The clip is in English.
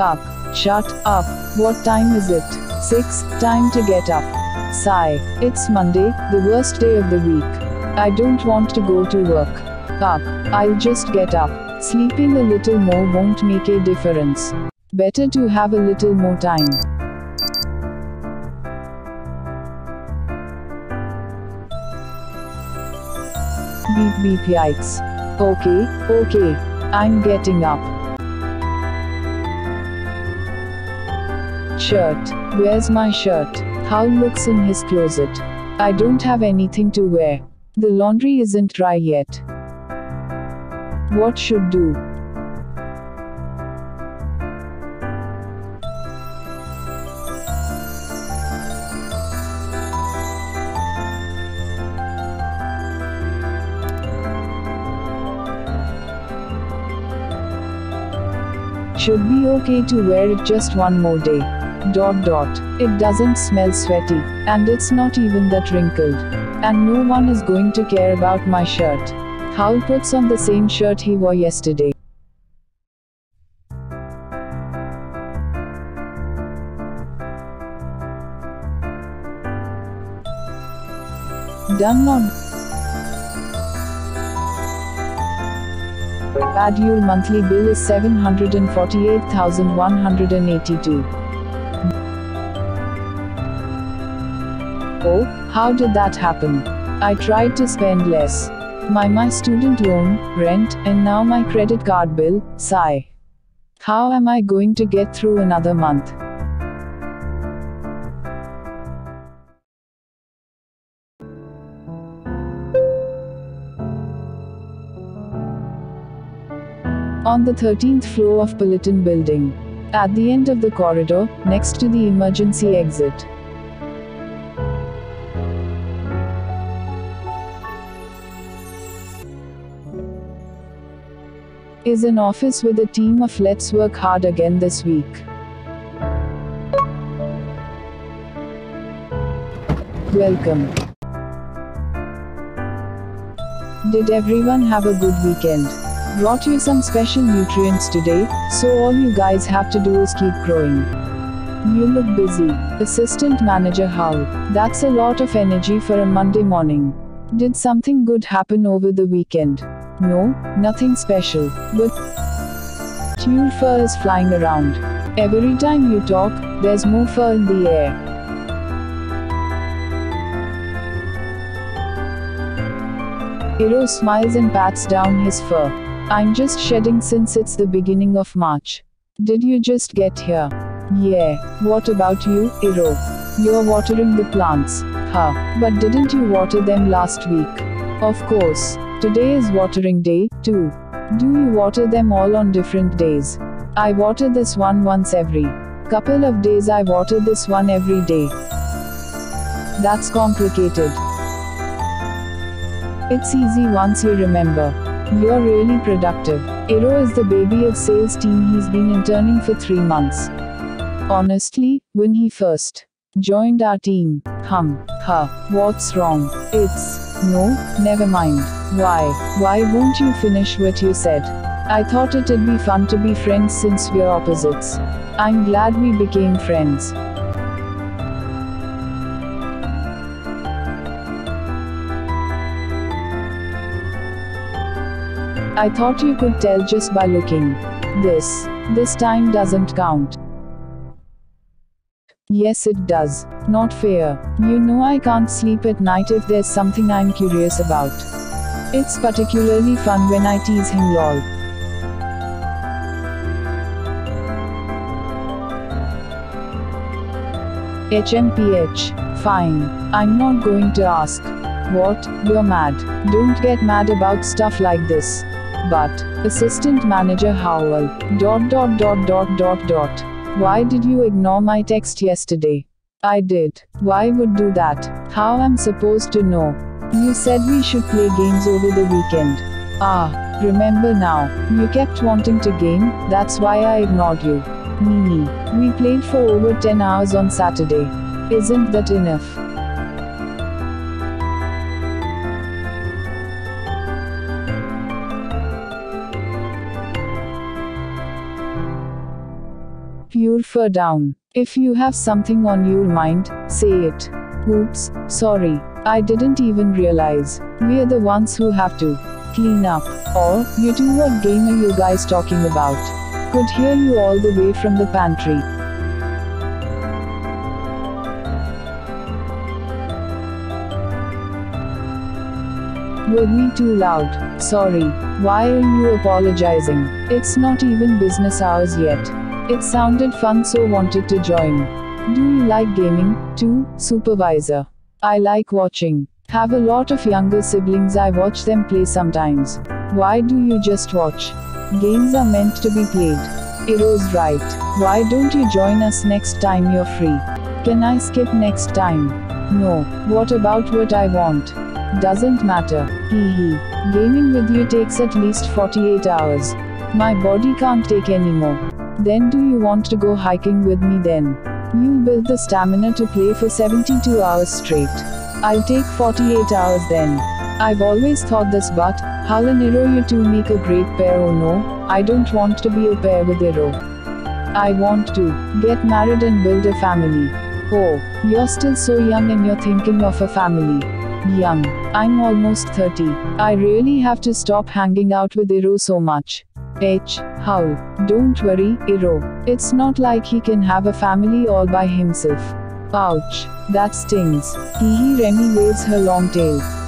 Up. Shut up. What time is it? 6. Time to get up. Sigh. It's Monday, the worst day of the week. I don't want to go to work. Up. I'll just get up. Sleeping a little more won't make a difference. Better to have a little more time. Beep beep yikes. Okay, okay. I'm getting up. Shirt. Where's my shirt? Howl looks in his closet? I don't have anything to wear. The laundry isn't dry yet. What should do? Should be okay to wear it just one more day. Dot dot. It doesn't smell sweaty, and it's not even that wrinkled. And no one is going to care about my shirt. Howl puts on the same shirt he wore yesterday. Done not Add monthly bill is 748,182. Oh, how did that happen? I tried to spend less. My my student loan, rent, and now my credit card bill, sigh. How am I going to get through another month? on the 13th floor of Peloton building. At the end of the corridor, next to the emergency exit. Is in office with a team of let's work hard again this week. Welcome. Did everyone have a good weekend? Brought you some special nutrients today, so all you guys have to do is keep growing. You look busy. Assistant Manager Howl. That's a lot of energy for a Monday morning. Did something good happen over the weekend? No, nothing special. But tulle fur is flying around. Every time you talk, there's more fur in the air. Iro smiles and pats down his fur. I'm just shedding since it's the beginning of March. Did you just get here? Yeah. What about you, Iro? You're watering the plants. Huh. But didn't you water them last week? Of course. Today is watering day, too. Do you water them all on different days? I water this one once every couple of days. I water this one every day. That's complicated. It's easy once you remember. You're really productive. Iro is the baby of sales team he's been interning for three months. Honestly, when he first joined our team, hum, huh, what's wrong? It's, no, never mind. Why, why won't you finish what you said? I thought it'd be fun to be friends since we're opposites. I'm glad we became friends. I thought you could tell just by looking. This. This time doesn't count. Yes, it does. Not fair. You know I can't sleep at night if there's something I'm curious about. It's particularly fun when I tease him lol. HMPH. Fine. I'm not going to ask. What? You're mad. Don't get mad about stuff like this. But, Assistant Manager Howl, dot dot dot dot dot dot. Why did you ignore my text yesterday? I did. Why would do that? How am supposed to know? You said we should play games over the weekend. Ah, remember now. You kept wanting to game, that's why I ignored you. Mimi, we played for over 10 hours on Saturday. Isn't that enough? Prefer down. If you have something on your mind, say it. Oops, sorry. I didn't even realize. We're the ones who have to clean up. Or, you two what game are you guys talking about? Could hear you all the way from the pantry. Were we too loud? Sorry. Why are you apologizing? It's not even business hours yet. It sounded fun so wanted to join. Do you like gaming, too, supervisor? I like watching. Have a lot of younger siblings I watch them play sometimes. Why do you just watch? Games are meant to be played. Iro's right. Why don't you join us next time you're free? Can I skip next time? No. What about what I want? Doesn't matter. Hee hee. Gaming with you takes at least 48 hours. My body can't take anymore. Then do you want to go hiking with me then? You'll build the stamina to play for 72 hours straight. I'll take 48 hours then. I've always thought this but, Howl and Iro you two make a great pair oh no, I don't want to be a pair with Iro. I want to get married and build a family. Oh, you're still so young and you're thinking of a family. Young. I'm almost 30. I really have to stop hanging out with Iro so much. H. How? Don't worry, Iro. It's not like he can have a family all by himself. Ouch. That stings. Hee hee Remy waves her long tail.